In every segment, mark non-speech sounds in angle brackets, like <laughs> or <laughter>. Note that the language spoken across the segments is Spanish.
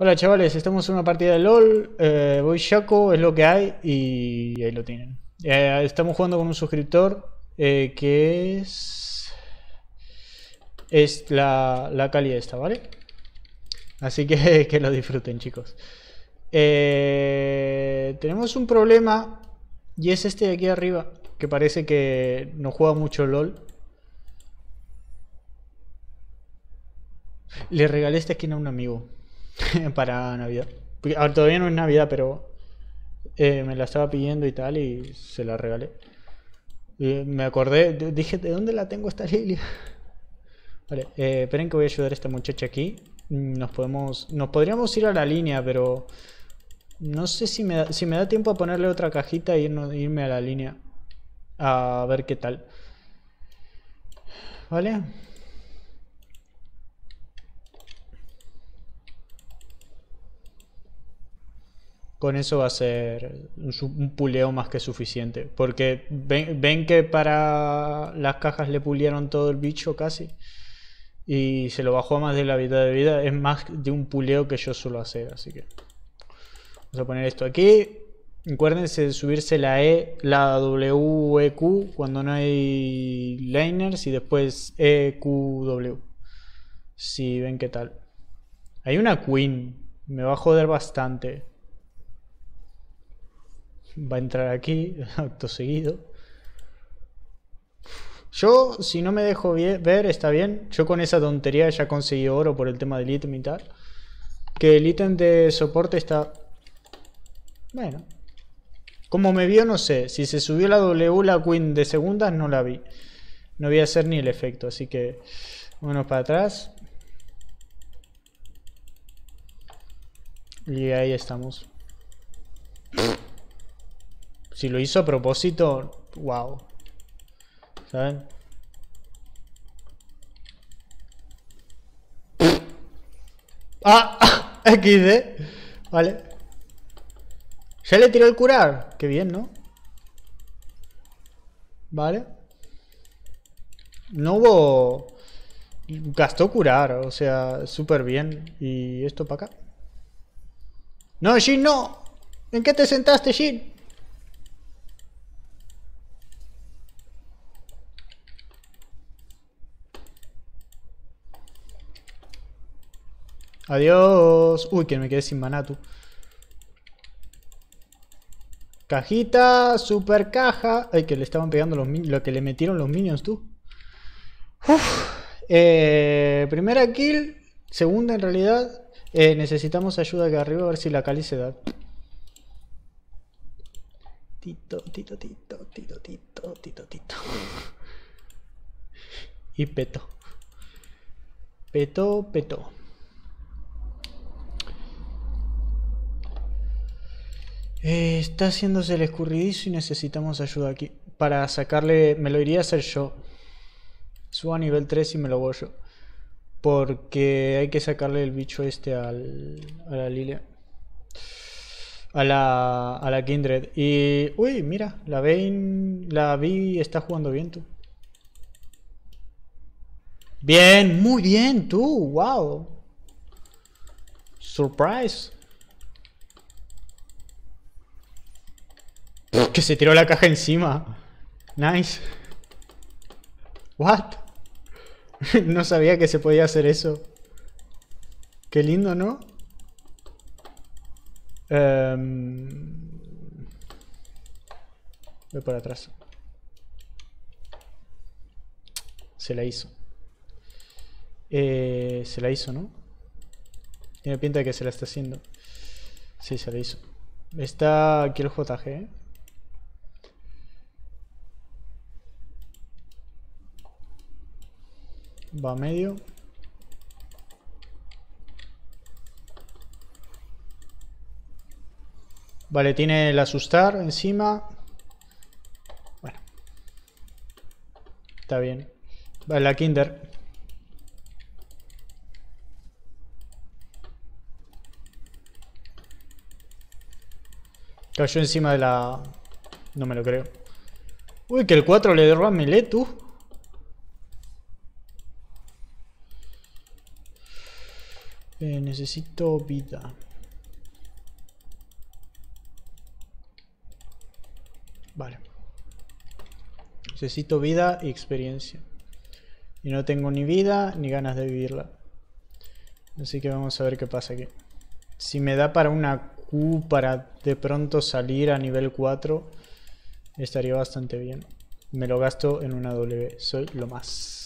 Hola chavales, estamos en una partida de LOL, eh, voy Shaco, es lo que hay y ahí lo tienen. Eh, estamos jugando con un suscriptor eh, que es... Es la, la Cali esta, ¿vale? Así que <laughs> que lo disfruten chicos. Tenemos un problema y es este de aquí arriba, que parece que no juega mucho LOL. Le regalé esta esquina a un amigo <laughs> para Navidad. Ahora, todavía no es Navidad, pero eh, me la estaba pidiendo y tal y se la regalé. Me acordé, dije, ¿de dónde la tengo esta Lilia? <laughs> Vale, eh, esperen que voy a ayudar a esta muchacha aquí. Nos podemos, nos podríamos ir a la línea, pero no sé si me da, si me da tiempo a ponerle otra cajita e irme a la línea a ver qué tal. ¿Vale? Con eso va a ser un, puleo más que suficiente. Porque ven, ven que para las cajas le pulieron todo el bicho casi. Y se lo bajó a más de la vida de vida. Es más de un puleo que yo suelo hacer. Así que vamos a poner esto aquí. Acuérdense de subirse la E, la W, E, Q cuando no hay laners. Y después E, Q, W. Si ven qué tal. Hay una Queen. Me va a joder bastante. Va a entrar aquí, <laughs> acto seguido. Yo, si no me dejo ver, está bien. Yo con esa tontería ya conseguí oro por el tema del ítem y tal. Que el ítem de soporte está... Bueno. Como me vio, no sé. Si se subió la W, la Queen de segundas, no la vi. No voy a hacer ni el efecto, así que... Bueno, para atrás. Y ahí estamos. <laughs> Si lo hizo a propósito, wow. ¿Saben? ¡Ah! <laughs> XD. Vale. Ya le tiró el curar. Qué bien, ¿no? Vale. No hubo... Gastó curar, o sea, súper bien. ¿Y esto para acá? No, Jin, no. ¿En qué te sentaste, Jin? Adiós. Uy, que me quedé sin maná, tú. Cajita, super caja. Ay, que le estaban pegando los lo que le metieron los minions, tú. Uf. Eh, primera kill. Segunda, en realidad. Eh, necesitamos ayuda acá arriba a ver si la Cali se da. Tito, tito, tito, tito, tito, tito, tito. Y peto. Peto, peto. Eh, está haciéndose el escurridizo y necesitamos ayuda aquí. Para sacarle... Me lo iría a hacer yo. Subo a nivel 3 y me lo voy yo. Porque hay que sacarle el bicho este al, a la Lilia. A la, a la Kindred. Y... Uy, mira. La Vayne... La Vi está jugando bien, tú. Bien, muy bien, tú. Wow. Surprise. Que se tiró la caja encima. Nice. What? <laughs> no sabía que se podía hacer eso. Qué lindo, ¿no? Em, Voy por atrás. Se la hizo. Eh, se la hizo, ¿no? Tiene pinta de que se la está haciendo. Sí, se la hizo. Está aquí el JG, ¿eh? Va medio. Vale, tiene el asustar encima. Bueno. Está bien. Vale, la Kinder. Cayó encima de la... No me lo creo. Uy, que el 4 le derrubó a melee, tú. Necesito vida. Vale. Necesito vida y experiencia. Y no tengo ni vida ni ganas de vivirla. Así que vamos a ver qué pasa aquí. Si me da para una Q para de pronto salir a nivel 4, estaría bastante bien. Me lo gasto en una W. Soy lo más.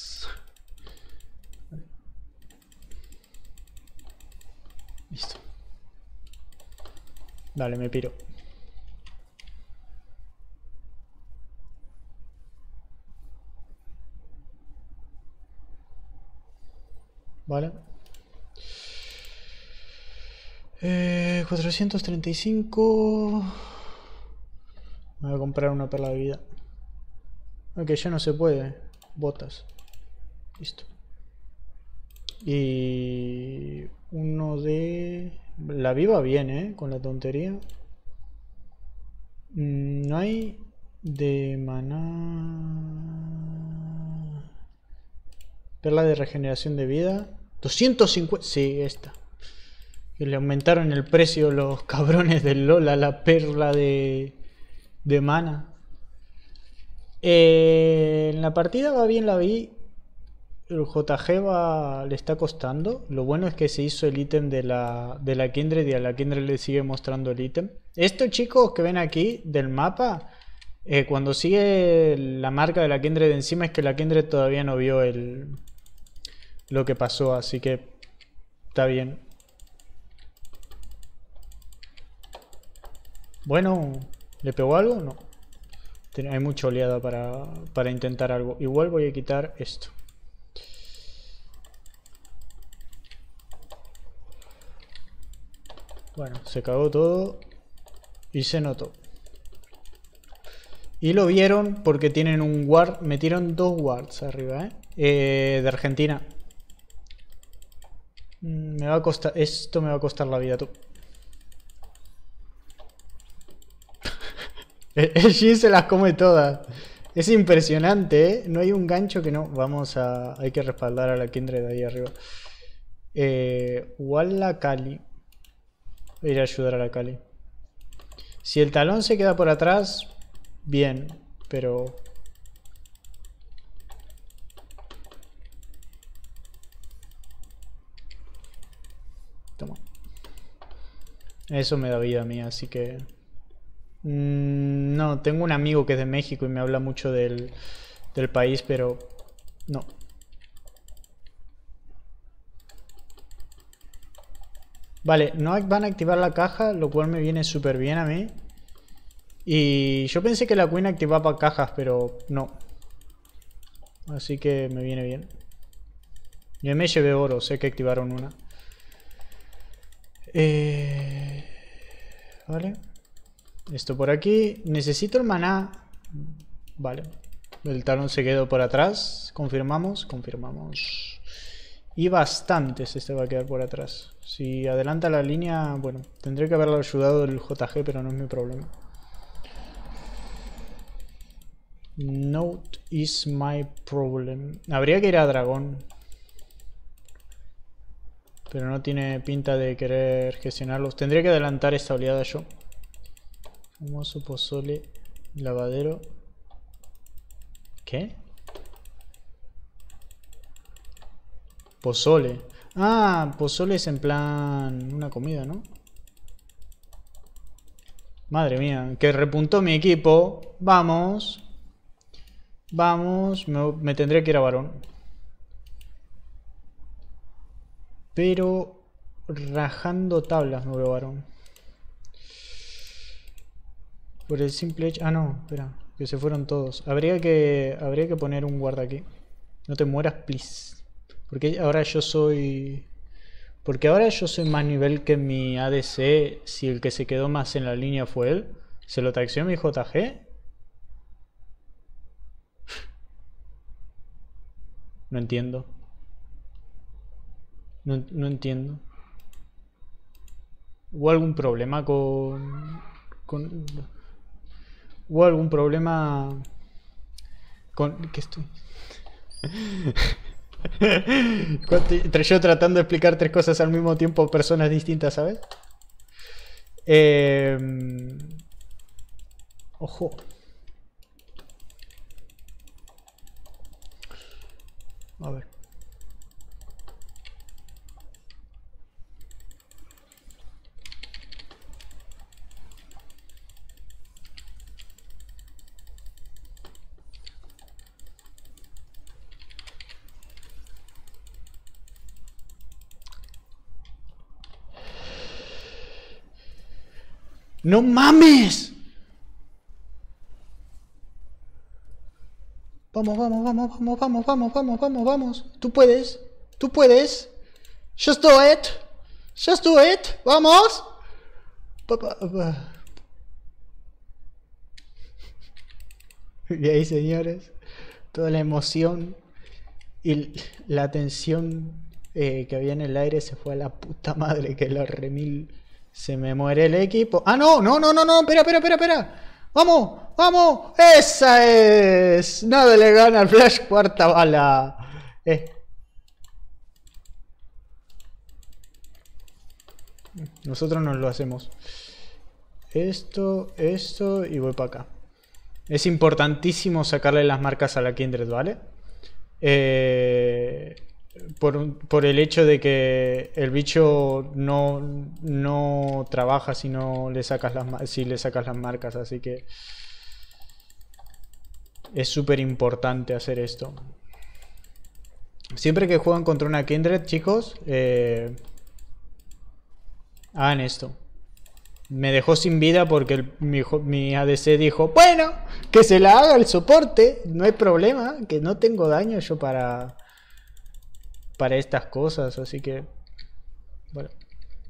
Listo. Vale, me piro. Vale. Eh, 435. Me voy a comprar una perla de vida. Aunque ya no se puede. Botas. Listo. Y uno de... La viva bien, ¿eh? Con la tontería. Mm, no hay de maná... Perla de regeneración de vida. 250... Sí, esta. Que le aumentaron el precio los <laughs> cabrones del Lola la perla de, de mana. Eh, en la partida va bien la vi. El JG va, le está costando. Lo bueno es que se hizo el ítem de la, de la Kindred y a la Kindred le sigue mostrando el ítem. Estos chicos que ven aquí del mapa, eh, cuando sigue la marca de la Kindred encima es que la Kindred todavía no vio el, lo que pasó, así que está bien. Bueno, ¿le pegó algo? No. Hay mucha oleada para, para intentar algo. Igual voy a quitar esto. Bueno, se cagó todo y se notó. Y lo vieron porque tienen un ward, metieron dos wards arriba, ¿eh? eh de Argentina. Mm, me va a costar, esto me va a costar la vida, tú. <laughs> Shin se las come todas. Es impresionante, ¿eh? No hay un gancho que no. Vamos a. Hay que respaldar a la Kindred ahí arriba. Eh, Walla Kali. Ir a ayudar a la Kali. Si el talón se queda por atrás, bien. Pero. Toma. Eso me da vida a mí, así que. Mm, no, tengo un amigo que es de México y me habla mucho del, del país, pero no. Vale, no van a activar la caja, lo cual me viene súper bien a mí. Y yo pensé que la Queen activaba cajas, pero no. Así que me viene bien. Yo me llevé oro, sé que activaron una. Eh... Vale. Esto por aquí. Necesito el maná. Vale. El talón se quedó por atrás. Confirmamos. Confirmamos. Y bastantes este va a quedar por atrás. Si adelanta la línea, bueno, tendré que haberlo ayudado el JG, pero no es mi problema. Note is my problem. Habría que ir a dragón. Pero no tiene pinta de querer gestionarlos. Tendría que adelantar esta oleada yo. Famoso pozole lavadero. ¿Qué? Pozole. Ah, pozole es en plan una comida, ¿no? Madre mía, que repuntó mi equipo. Vamos. Vamos. Me, me tendré que ir a varón. Pero rajando tablas me voy a varón. Por el simple hecho... Ah, no, espera. Que se fueron todos. Habría que, habría que poner un guarda aquí. No te mueras, please. Porque ahora yo soy... Porque ahora yo soy más nivel que mi ADC. Si el que se quedó más en la línea fue él. ¿Se lo taxió mi JG? No entiendo. No, no entiendo. ¿Hubo algún problema con... con ¿Hubo algún problema con... ¿Qué estoy? <laughs> Entre yo tratando de explicar tres cosas al mismo tiempo, personas distintas, ¿sabes? Eh... Ojo. A ver. ¡No mames! Vamos, vamos, vamos, vamos, vamos, vamos, vamos, vamos, vamos. Tú puedes. Tú puedes. Just do it. Just do it. Vamos. <laughs> Y ahí, señores, toda la emoción y la tensión eh, que había en el aire se fue a la puta madre que la remil se me muere el equipo. Ah, no, no, no, no, no, espera, espera, espera, espera. Vamos, vamos. Esa es. Nada le gana al Flash cuarta bala. Eh. Nosotros nos lo hacemos. Esto, esto y voy para acá. Es importantísimo sacarle las marcas a la Kindred, ¿vale? Eh, por, el hecho de que el bicho no, no trabaja si, no le sacas las, si le sacas las marcas, así que es súper importante hacer esto. Siempre que juegan contra una Kindred, chicos, eh, hagan esto. Me dejó sin vida porque mi, mi ADC dijo, bueno, que se la haga el soporte, no hay problema, que no tengo daño yo para para estas cosas, así que bueno,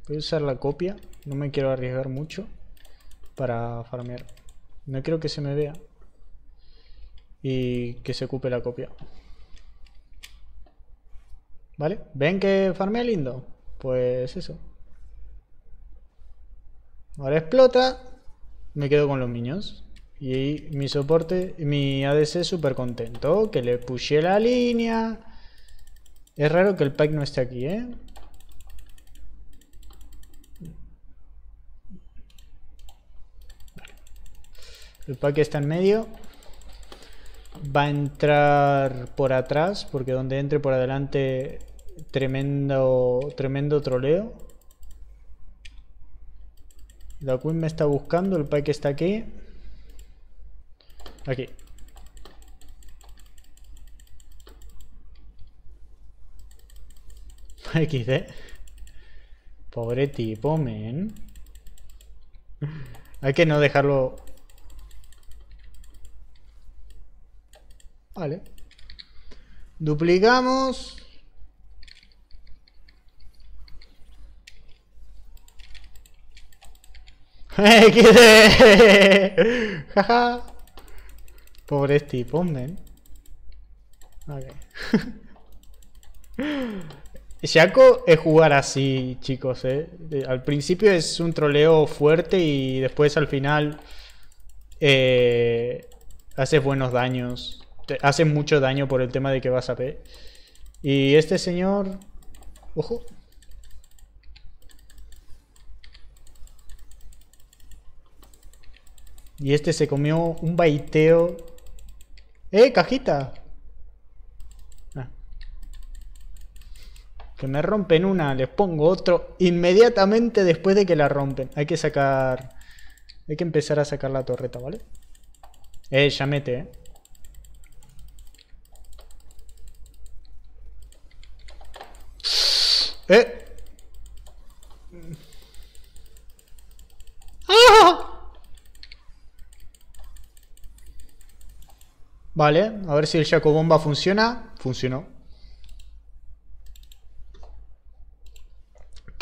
voy a usar la copia, no me quiero arriesgar mucho para farmear. No quiero que se me vea y que se ocupe la copia. ¿Vale? ¿Ven que farmea lindo? Pues eso. Ahora explota, me quedo con los niños. Y mi soporte, mi ADC súper contento, que le pushé la línea, es raro que el pack no esté aquí, ¿eh? El pack está en medio. Va a entrar por atrás, porque donde entre por adelante, tremendo, tremendo troleo. La Queen me está buscando, el pack está aquí. Aquí. XD. Pobre tipo, men. Hay que no dejarlo... Vale. Duplicamos. <laughs> XD. <laughs> Jaja. Pobre tipo, men. Ok. <laughs> Shaco es jugar así, chicos. ¿eh? Al principio es un troleo fuerte y después al final eh, haces buenos daños. Hace mucho daño por el tema de que vas a P. Y este señor... Ojo. Y este se comió un baiteo. ¡Eh, cajita! Que me rompen una, les pongo otro inmediatamente después de que la rompen. Hay que sacar... Hay que empezar a sacar la torreta, ¿vale? Eh, ya mete, eh. ¡Eh! ¡Ah! Vale, a ver si el Jaco Bomba funciona. Funcionó.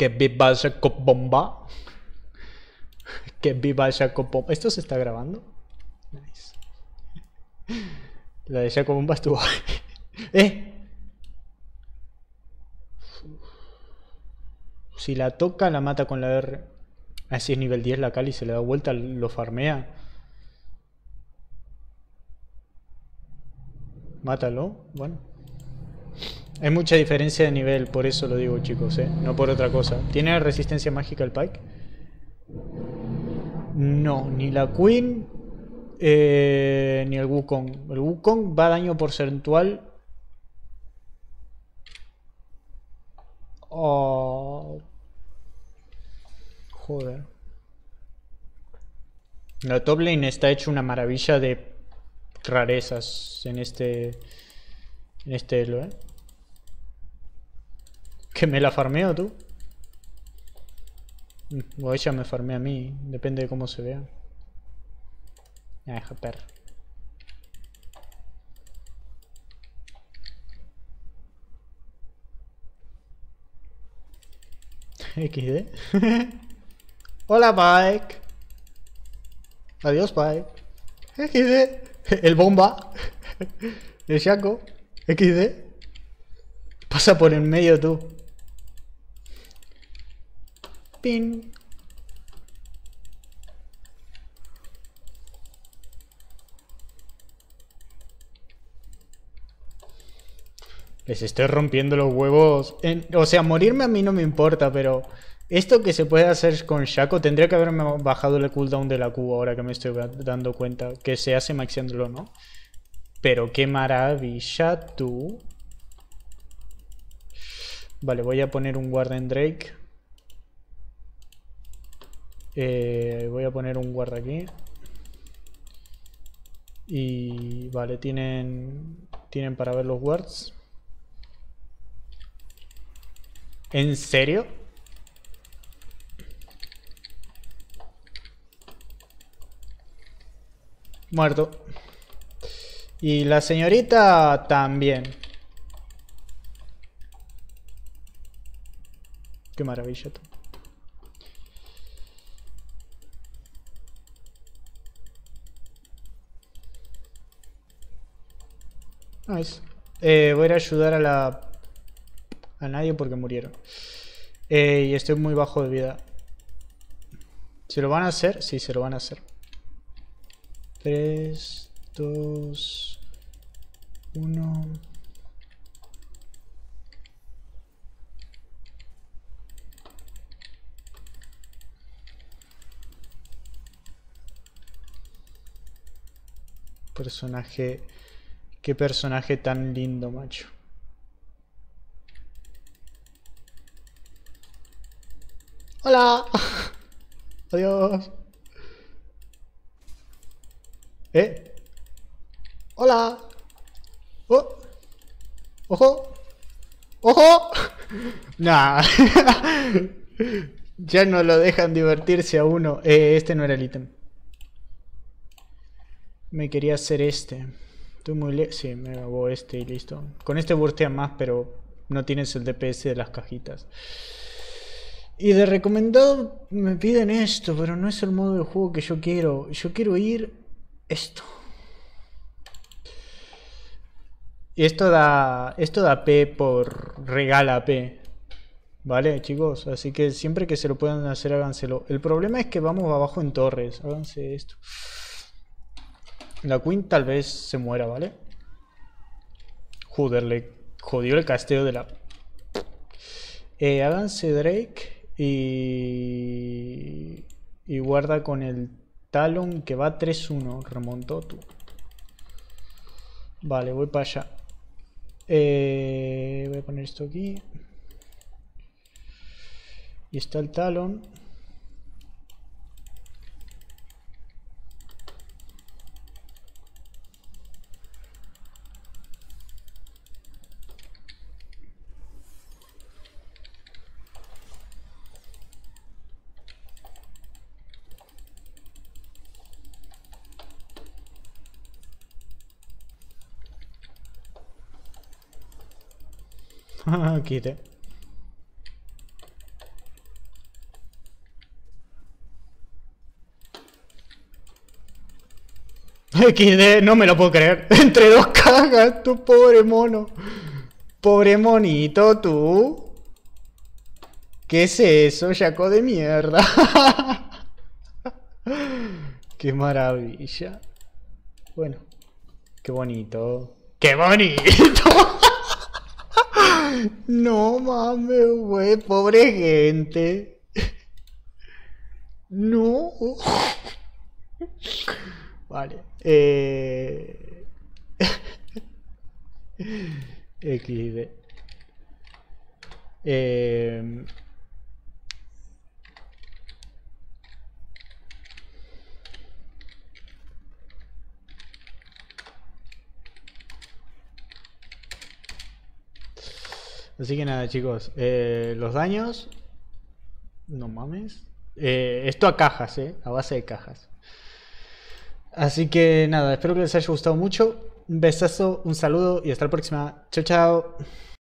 Que viva el Bomba. Que viva el Bomba. ¿Esto se está grabando? Nice. La de Shaco Bomba estuvo. <laughs> ¡Eh! Si la toca, la mata con la R. Así es nivel 10 la Cali, se le da vuelta, lo farmea. Mátalo, bueno. Hay mucha diferencia de nivel, por eso lo digo chicos, ¿eh? no por otra cosa. ¿Tiene resistencia mágica el Pike? No, ni la Queen eh, ni el Wukong. El Wukong va a daño porcentual. Oh. Joder. La top lane está hecho una maravilla de rarezas en este en este elo, ¿eh? Que me la farmeo tú. O ella me farmea a mí, depende de cómo se vea. Ya deja perro. <laughs> XD. <laughs> Hola, Bike. Adiós, Bike. XD. <laughs> El bomba. El Shaco. XD. Pasa por en medio tú. Les estoy rompiendo los huevos. o sea, morirme a mí no me importa, pero... Esto que se puede hacer con Shaco, tendría que haberme bajado el cooldown de la Q ahora que me estoy dando cuenta. Que se hace maxiándolo, ¿no? Pero qué maravilla tú. Vale, voy a poner un Warden Drake. Eh, voy a poner un guarda aquí. Y vale, tienen, tienen para ver los wards. ¿En serio? Muerto. Y la señorita también. Qué maravilla. Nice. Eh, voy a ir a ayudar a la a nadie porque murieron. Eh, y estoy muy bajo de vida. ¿Se lo van a hacer? Sí, se lo van a hacer. 3, 2, 1... Personaje... Qué personaje tan lindo, macho. Hola. <laughs> Adiós. ¿Eh? Hola. Oh. Ojo. Ojo. Nah. <laughs> ya no lo dejan divertirse a uno. Eh, este no era el ítem. Me quería hacer este. Estoy muy le Sí, me hago este y listo. Con este burtea más, pero no tienes el DPS de las cajitas. Y de recomendado me piden esto, pero no es el modo de juego que yo quiero. Yo quiero ir esto. Y esto da, esto da P por regala P. ¿Vale, chicos? Así que siempre que se lo puedan hacer, háganselo. El problema es que vamos abajo en torres. Háganse esto. La Queen tal vez se muera, ¿vale? Joder, le jodió el casteo de la... Eh, háganse Drake. Y, y guarda con el talón que va 3-1. Remontó tú. Vale, voy para allá. Eh, voy a poner esto aquí. Y está el talón. <laughs> Quite. XD, <laughs> no me lo puedo creer. <laughs> Entre dos cagas, tu pobre mono. Pobre monito, tú. ¿Qué es eso, Yaco de mierda? qué maravilla. Bueno, qué bonito. ¡Qué bonito! No mames, güey, pobre gente. No. Vale. Eh... <laughs> Eh... Así que nada, chicos. Eh, los daños. No mames. Eh, esto a cajas, ¿eh? A base de cajas. Así que nada, espero que les haya gustado mucho. Un besazo, un saludo y hasta la próxima. Chao, chao.